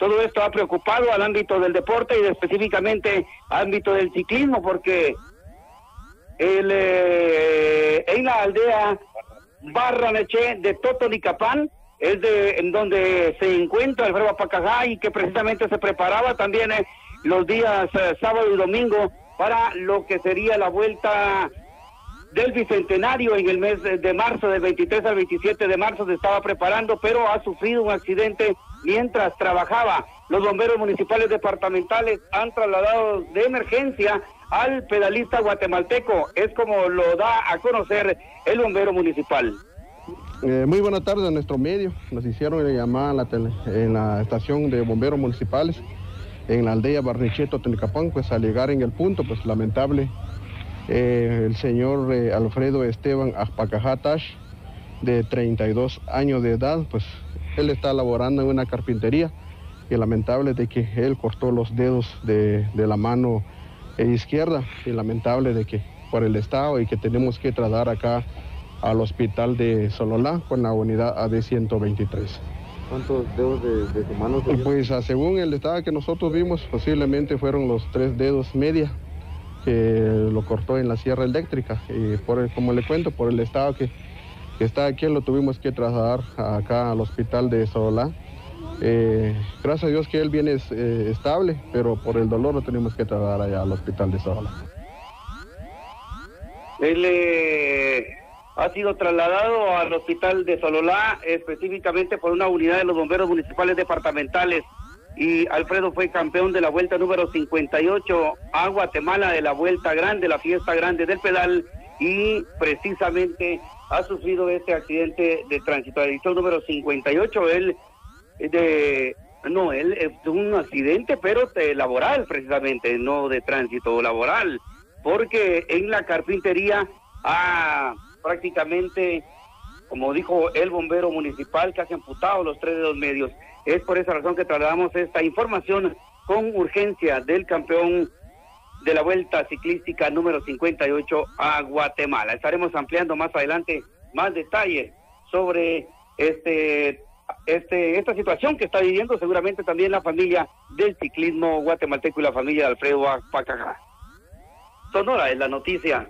Todo esto ha preocupado al ámbito del deporte y específicamente ámbito del ciclismo porque el, eh, en la aldea Barraneche de Totonicapán es de en donde se encuentra el Bravo Pacajá y que precisamente se preparaba también eh, los días eh, sábado y domingo para lo que sería la vuelta del Bicentenario en el mes de marzo, del 23 al 27 de marzo se estaba preparando, pero ha sufrido un accidente mientras trabajaba. Los bomberos municipales departamentales han trasladado de emergencia al pedalista guatemalteco. Es como lo da a conocer el bombero municipal. Eh, muy buenas tardes a nuestro medio. Nos hicieron llamada en la, en la estación de bomberos municipales en la aldea Barnicheto, Tenicapán, pues al llegar en el punto, pues lamentable eh, el señor eh, Alfredo Esteban Aspacajatash, de 32 años de edad, pues él está laborando en una carpintería y lamentable de que él cortó los dedos de, la mano izquierda y lamentable de que por el estado y que tenemos que trasladar acá al hospital de Sololá con la unidad AD123. ¿Cuántos dedos de, su mano? Pues según el estado que nosotros vimos, posiblemente fueron los tres dedos media que lo cortó en la sierra eléctrica. Y por, como le cuento, por el estado que, está aquí, lo tuvimos que trasladar acá al hospital de Sololá. Eh, gracias a Dios que él viene eh, estable, pero por el dolor lo tenemos que trasladar allá al hospital de Sololá. Él eh, ha sido trasladado al hospital de Sololá específicamente por una unidad de los bomberos municipales departamentales y Alfredo fue campeón de la vuelta número 58 a Guatemala de la vuelta grande, la fiesta grande del pedal y precisamente ha sufrido este accidente de tránsito. Edición número 58, él de no, él es un accidente pero de laboral precisamente, no de tránsito laboral, porque en la carpintería ha prácticamente como dijo el bombero municipal, ha amputado los tres dedos medios. Es por esa razón que trasladamos esta información con urgencia del campeón de la Vuelta Ciclística número 58 a Guatemala. Estaremos ampliando más adelante más detalles sobre este, este, esta situación que está viviendo seguramente también la familia del ciclismo guatemalteco y la familia de Alfredo Pacajá. Sonora es la noticia.